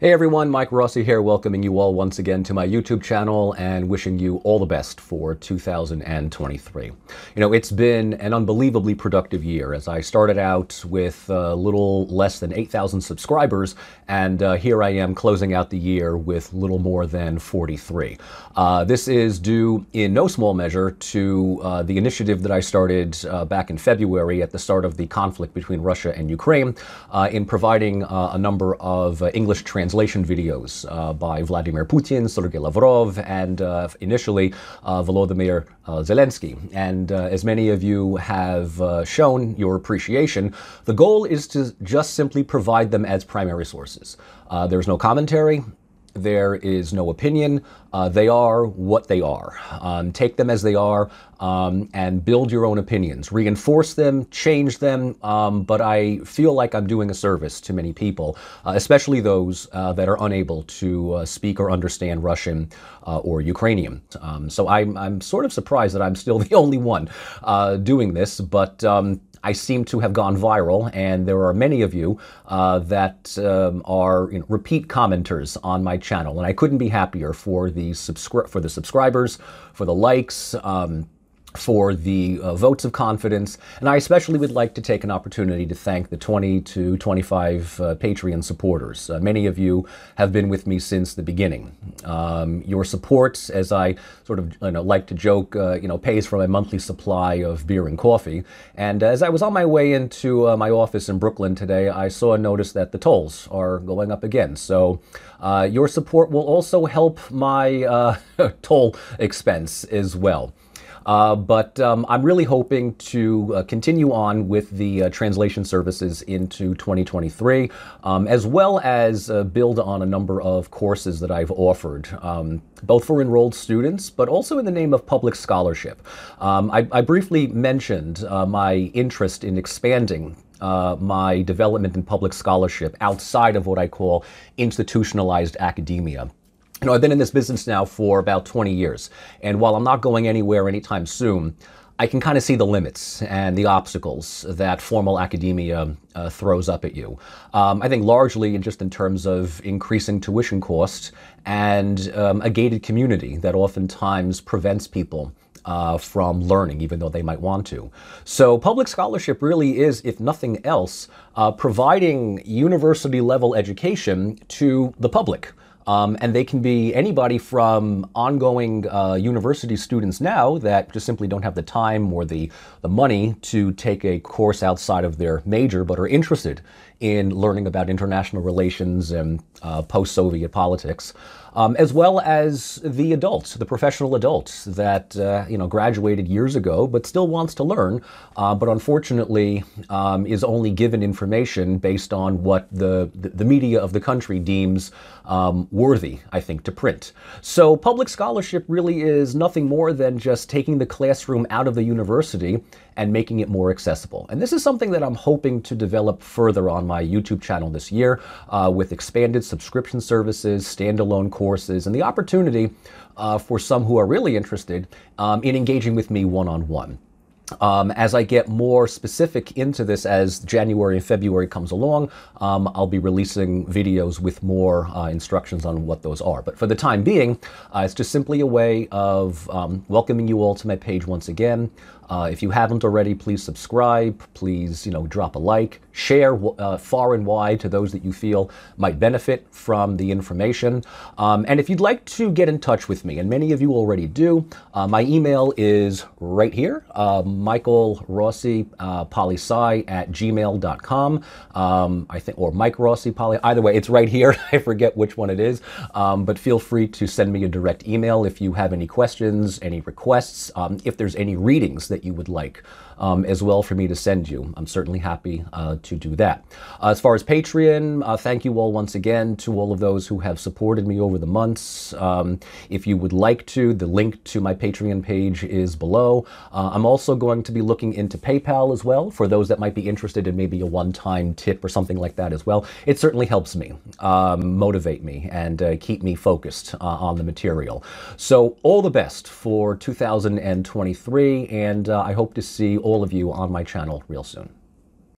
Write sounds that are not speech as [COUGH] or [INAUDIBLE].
Hey everyone, Mike Rossi here, welcoming you all once again to my YouTube channel and wishing you all the best for 2023. You know, it's been an unbelievably productive year as I started out with a little less than 8,000 subscribers, and uh, here I am closing out the year with little more than 43. Uh, this is due in no small measure to uh, the initiative that I started uh, back in February at the start of the conflict between Russia and Ukraine uh, in providing uh, a number of English translations translation videos uh, by Vladimir Putin, Sergei Lavrov, and uh, initially uh, Volodymyr Zelensky. And as many of you have shown your appreciation, the goal is to just simply provide them as primary sources. there's no commentary, there is no opinion. Uh, they are what they are. Um, take them as they are um, and build your own opinions. Reinforce them, change them. Um, but I feel like I'm doing a service to many people, uh, especially those uh, that are unable to uh, speak or understand Russian uh, or Ukrainian. Um, so I'm, I'm sort of surprised that I'm still [LAUGHS] the only one uh, doing this, but um, I seem to have gone viral, and there are many of you uh, that um, are you know, repeat commenters on my channel, and I couldn't be happier for the subscri- for the subscribers, for the likes. Um, for the uh, votes of confidence. And I especially would like to take an opportunity to thank the 20 to 25 uh, Patreon supporters. Uh, many of you have been with me since the beginning. Um, your support, as I sort of you know, like to joke, uh, you know, pays for my monthly supply of beer and coffee. And as I was on my way into uh, my office in Brooklyn today, I saw a notice that the tolls are going up again. So uh, your support will also help my [LAUGHS] toll expense as well. Uh, but um, I'm really hoping to uh, continue on with the uh, translation services into 2023, um, as well as uh, build on a number of courses that I've offered, um, both for enrolled students, but also in the name of public scholarship. Um, I, I, briefly mentioned uh, my interest in expanding uh, my development in public scholarship outside of what I call institutionalized academia. You know, I've been in this business now for about 20 years, and while I'm not going anywhere anytime soon, I can kind of see the limits and the obstacles that formal academia uh, throws up at you. Um, I think largely just in terms of increasing tuition costs and um, a gated community that oftentimes prevents people uh, from learning, even though they might want to. So, public scholarship really is, if nothing else, uh, providing university level education to the public. Um, and they can be anybody from ongoing uh, university students now that just simply don't have the time or the, the money to take a course outside of their major, but are interested in learning about international relations and uh, post Soviet politics um, as well as the adults, the professional adults that uh, you know graduated years ago but still wants to learn, uh, but unfortunately um, is only given information based on what the, the, media of the country deems um, worthy, I think, to print. So public scholarship really is nothing more than just taking the classroom out of the university and making it more accessible. And this is something that I'm hoping to develop further on my YouTube channel this year uh, with expanded subscription services, standalone courses, and the opportunity uh, for some who are really interested um, in engaging with me one on one. Um, as I get more specific into this as January and February comes along, um, I'll be releasing videos with more uh, instructions on what those are. But for the time being, uh, it's just simply a way of um, welcoming you all to my page once again. Uh, if you haven't already, please subscribe. Please, you know, drop a like, share uh, far and wide to those that you feel might benefit from the information. Um, and if you'd like to get in touch with me, and many of you already do, uh, my email is right here. Um, Michael Rossi uh, PoliSci at gmail.com. Um, I think, or Mike Rossi Poli. Either way, it's right here. [LAUGHS] I forget which one it is. Um, but feel free to send me a direct email if you have any questions, any requests, um, if there's any readings that you would like um, as well for me to send you. I'm certainly happy uh, to do that. Uh, as far as Patreon, uh, thank you all once again to all of those who have supported me over the months. Um, if you would like to, the link to my Patreon page is below. Uh, I'm also going to be looking into PayPal as well for those that might be interested in maybe a one-time tip or something like that as well. It certainly helps me um, motivate me and uh, keep me focused uh, on the material. So all the best for 2023, and I hope to see all of you on my channel real soon.